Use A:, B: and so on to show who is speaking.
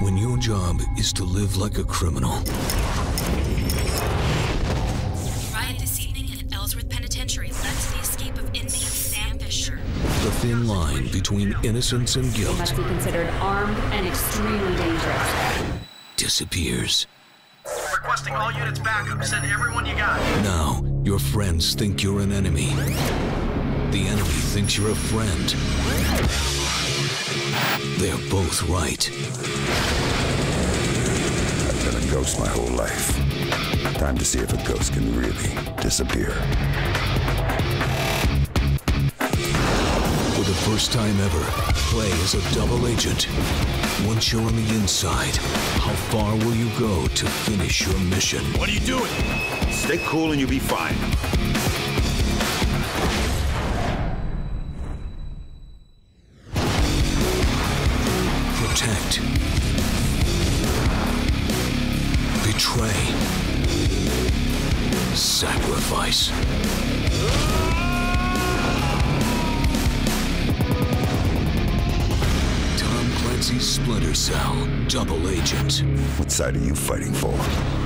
A: when your job is to live like a criminal.
B: Riot this evening at Ellsworth Penitentiary led to the escape of inmate Sam Fisher.
A: The thin line between innocence and
C: He
A: guilt
C: must be considered armed and extremely dangerous.
A: disappears.
D: Requesting all units backup. Send everyone you got.
A: Now, your friends think you're an enemy. The enemy thinks you're a friend. They're both right.
E: I've been a ghost my whole life. Time to see if a ghost can really disappear.
A: For the first time ever, play as a double agent. Once you're on the inside, how far will you go to finish your mission?
F: What are you doing?
E: Stay cool and you'll be fine.
A: Protect. Betray. Sacrifice. Tom Clancy's Splinter Cell, Double Agent.
E: What side are you fighting for?